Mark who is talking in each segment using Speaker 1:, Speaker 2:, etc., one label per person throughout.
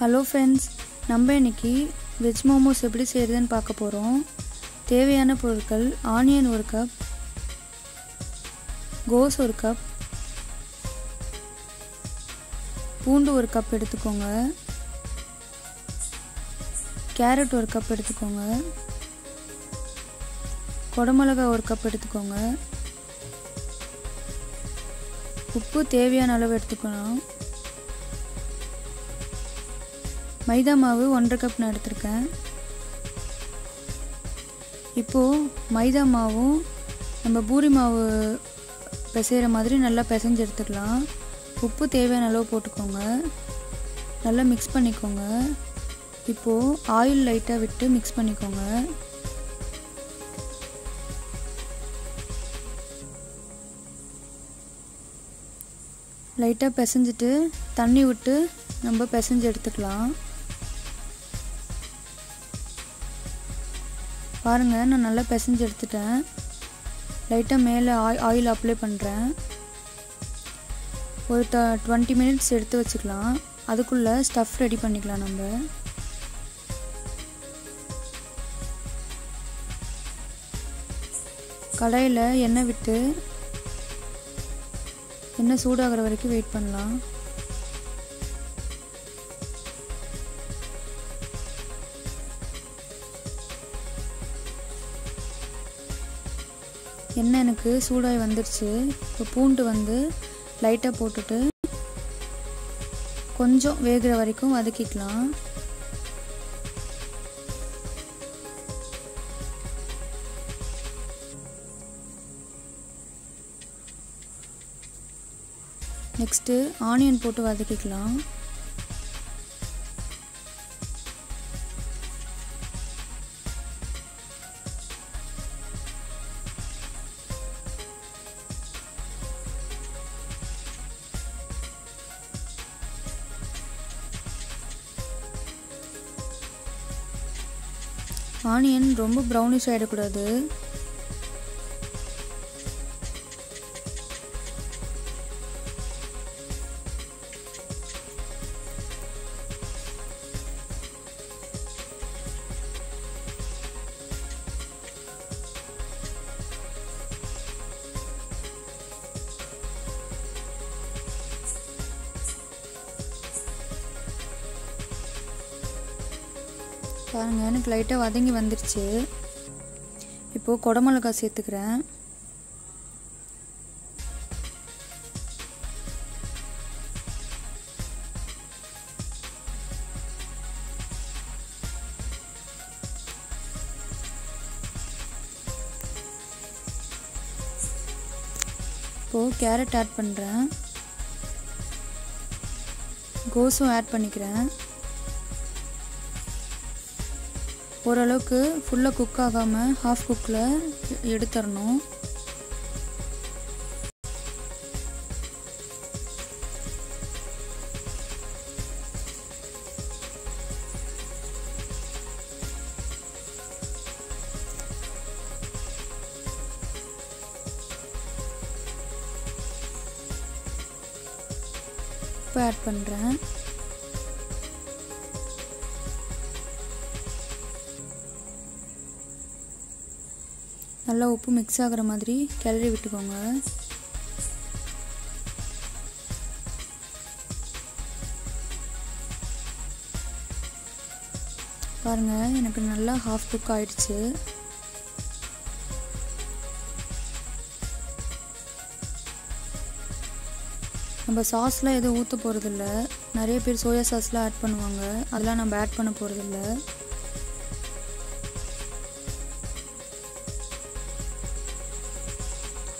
Speaker 1: Hello friends நம்ம இன்னைக்கு veg momos எப்படி செய்கிறதுன்னு பார்க்க போகிறோம் தேவையான பொருட்கள் ஆனியன் ஒரு கப் கோஸ் ஒரு கப் பூண்டு ஒரு கப் எடுத்துக்கோங்க. கேரட் ஒரு கப் எடுத்துக்கோங்க. குடமிளகா ஒரு கப் எடுத்துக்கோங்க. உப்பு தேவையான அளவு எடுத்துக்கணும் மைதா மாவு ஒன்றரை கப் நான் எடுத்திருக்கேன். இப்போது மைதா மாவும் நம்ம பூரி மாவு பிசைகிற மாதிரி நல்லா பிசைஞ்சு எடுத்துக்கலாம் உப்பு தேவையான அளவு போட்டுக்கோங்க. நல்லா மிக்ஸ் பண்ணிக்கோங்க. இப்போது ஆயில் லைட்டாக விட்டு மிக்ஸ் பண்ணிக்கோங்க. லைட்டாக பிசைஞ்சிட்டு தண்ணி விட்டு நம்ம பிசைஞ்சு எடுத்துக்கலாம். பாருங்கள் நான் நல்லா பிசைஞ்சு எடுத்துட்டேன். லைட்டாக மேலே ஆய் ஆயில் அப்ளை பண்ணுறேன் ஒரு ட டுவெண்ட்டி மினிட்ஸ் எடுத்து வச்சுக்கலாம். அதுக்குள்ளே ஸ்டஃப் ரெடி பண்ணிக்கலாம் நம்ம. கடாயில் எண்ணெய் விட்டு எண்ணெய் சூடாகிற வரைக்கும் வெயிட் பண்ணலாம். எண்ணெய் எனக்கு சூடாகி வந்துடுச்சு. இப்போ பூண்டு வந்து லைட்டாக போட்டுட்டு கொஞ்சம் வேகிற வரைக்கும் வதக்கிக்கலாம். நெக்ஸ்ட்டு ஆனியன் போட்டு வதக்கிக்கலாம். ஆனியன் ரொம்ப ப்ரௌனிஷ் ஆகிடக்கூடாது பாருங்கள் எனக்கு லைட்டாக வதங்கி வந்துருச்சு. இப்போது குடமிளகா சேர்த்துக்கிறேன். இப்போது கேரட் ஆட் பண்ணுறேன் கோஸும் ஆட் பண்ணிக்கிறேன். ஓரளவுக்கு ஃபுல்லாக குக் ஆகாமல் ஹாஃப் குக்கில் எடுத்துடணும் இப்போ ஆட் பண்ணுறேன் நல்லா உப்பு மிக்ஸ் ஆகிற மாதிரி கிளறி விட்டுக்கோங்க. பாருங்கள் எனக்கு நல்லா ஹாஃப் குக் ஆயிடுச்சு. நம்ம சாஸ்லாம் எதுவும் ஊற்ற போகிறதில்ல நிறைய பேர் சோயா சாஸ்லாம் ஆட் பண்ணுவாங்க. அதெல்லாம் நம்ம ஆட் பண்ண போகிறதில்ல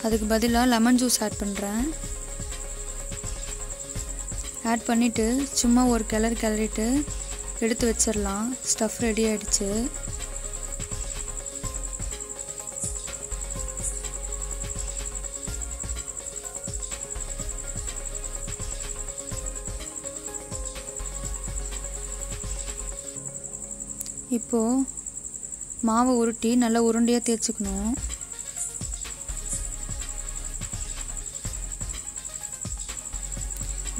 Speaker 1: அதுக்கு பதிலாக லெமன் ஜூஸ் ஆட் பண்ணுறேன் ஆட் பண்ணிவிட்டு சும்மா ஒரு கிளறு கிளறிட்டு எடுத்து வச்சிடலாம் ஸ்டஃப் ரெடி ஆகிடுச்சு இப்போது மாவை உருட்டி நல்லா உருண்டையாக தேய்ச்சிக்கணும்.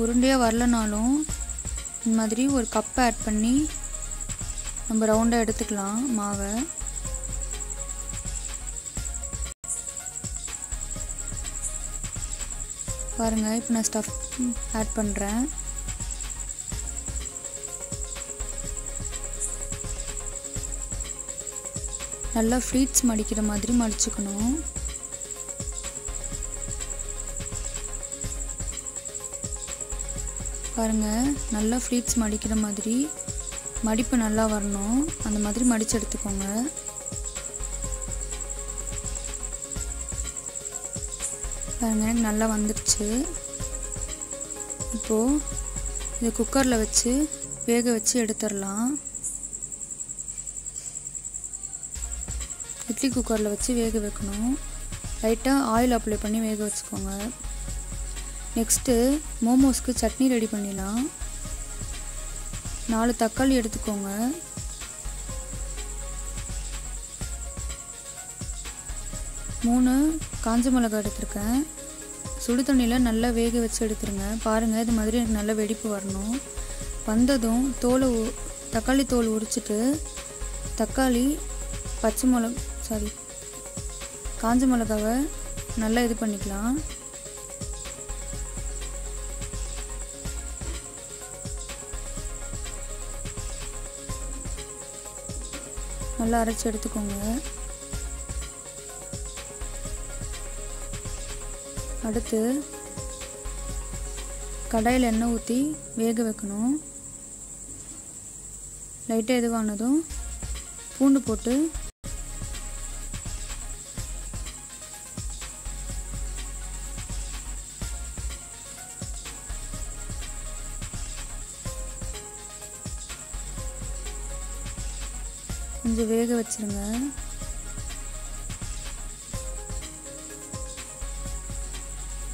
Speaker 1: உருண்டையாக வரலனாலும் இந்த மாதிரி ஒரு கப்பை ஆட் பண்ணி நம்ம ரவுண்டாக எடுத்துக்கலாம் மாவை. பாருங்கள் இப்போ நான் ஸ்டஃப் ஆட் பண்ணுறேன் நல்லா ஃப்ளீட்ஸ் மடிக்கிற மாதிரி மடிச்சுக்கணும். பாருங்கள் நல்லா ஃப்ளீட்ஸ் மடிக்கிற மாதிரி. மடிப்பு நல்லா வரணும். அந்த மாதிரி மடித்து எடுத்துக்கோங்க. பாருங்கள் நல்லா வந்துடுச்சு இப்போது இதை குக்கரில் வச்சு வேக வச்சு எடுத்துடலாம். இட்லி குக்கரில் வச்சு வேக வைக்கணும். லைட்டாக ஆயில் அப்ளை பண்ணி வேக வச்சுக்கோங்க. நெக்ஸ்ட்டு மோமோஸ்க்கு சட்னி ரெடி பண்ணிடலாம். நாலு தக்காளி எடுத்துக்கோங்க. மூணு காஞ்ச மிளகாய் எடுத்திருக்கேன். சுடு தண்ணியில் நல்லா வேக வச்சு எடுத்துருங்க. பாருங்கள் இது மாதிரி எனக்கு நல்ல வெடிப்பு வரணும். வந்ததும் தோலை தக்காளி தோல் உரிச்சிட்டு தக்காளி பச்சை மிளகா சாரி காஞ்ச மிளகாவை நல்லா இது பண்ணிக்கலாம். நல்லா அரைச்சி எடுத்துக்கோங்க. அடுத்து கடாயில் எண்ணெய் ஊற்றி வேக வைக்கணும். லைட்டாக எதுவானதும் பூண்டு போட்டு கொஞ்சம் வேக வச்சிருங்க.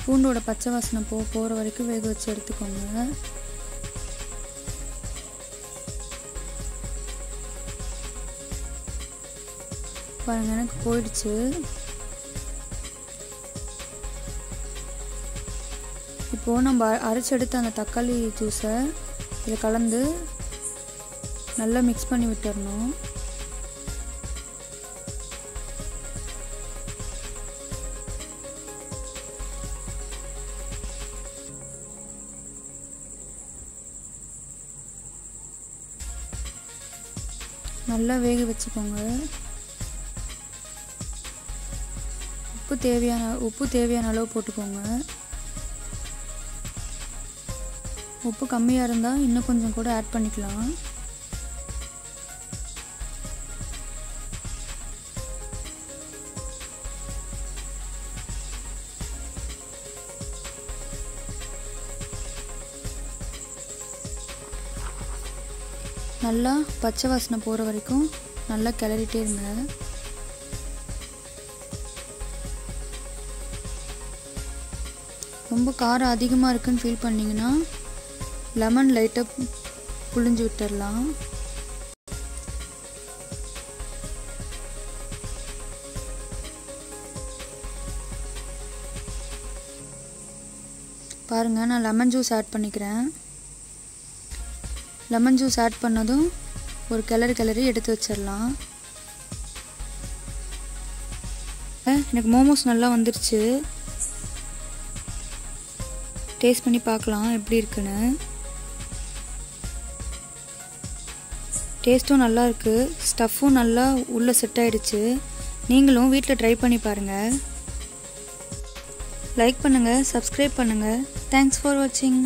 Speaker 1: பூண்டோட பச்சை வாசனை போ போகிற வரைக்கும் வேக வச்சு எடுத்துக்கோங்க. பாருங்க எனக்கு போயிடுச்சு. இப்போது நம்ம அரைச்சி எடுத்த அந்த தக்காளி ஜூஸை இதில் கலந்து நல்லா மிக்ஸ் பண்ணி விட்டுறணும். நல்லா வேக வச்சுக்கோங்க. உப்பு தேவையான உப்பு தேவையான அளவு போட்டுக்கோங்க. உப்பு கம்மியாக இருந்தால் இன்னும் கொஞ்சம் கூட ஆட் பண்ணிக்கலாம். நல்லா பச்சை வாசனை போகிற வரைக்கும் நல்லா கிளறிட்டே இருங்க. ரொம்ப காரம் அதிகமாக இருக்குன்னு ஃபீல் பண்ணிங்கன்னா லெமன் லைட்டாக புழிஞ்சு விட்டுடலாம் பாருங்கள் நான் லெமன் ஜூஸ் ஆட் பண்ணிக்கிறேன். லெமன் ஜூஸ் ஆட் பண்ணதும் ஒரு கிளறி கிளறி எடுத்து வச்சிடலாம் எனக்கு மோமோஸ் நல்லா வந்துருச்சு. டேஸ்ட் பண்ணி பார்க்கலாம் எப்படி இருக்குன்னு. டேஸ்ட்டும் நல்லா இருக்குது ஸ்டஃப்பும் நல்லா உள்ளே செட் ஆகிடுச்சு நீங்களும் வீட்டில் ட்ரை பண்ணி பாருங்கள் லைக் பண்ணுங்கள் சப்ஸ்கிரைப் பண்ணுங்கள் தேங்க்ஸ் ஃபார் வாட்சிங்